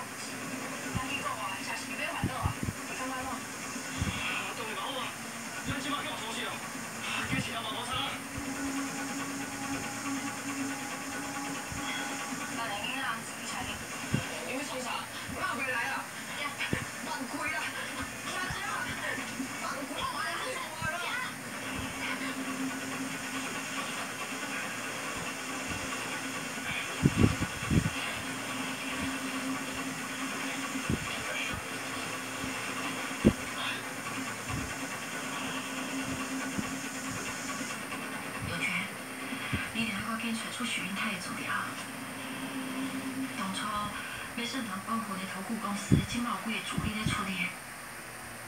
何?紧找出许云泰的资料。当初要盛唐保护的投顾公司，今嘛有几个助理在处理。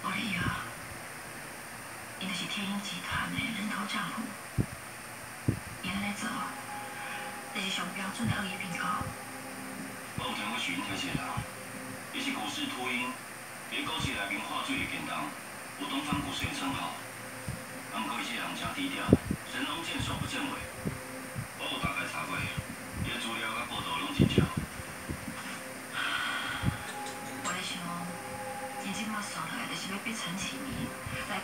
我哩啊，伊就是天鹰集团的人头账户，伊安尼做，这是上标准的恶意并购。我有听过许云泰这个人，伊是股市秃鹰，伫股市内面画水的行动，有东方股市的称号。不过伊这人真低调。神龙见首不见尾我咧想，伊即马上来就是要逼陈启明来。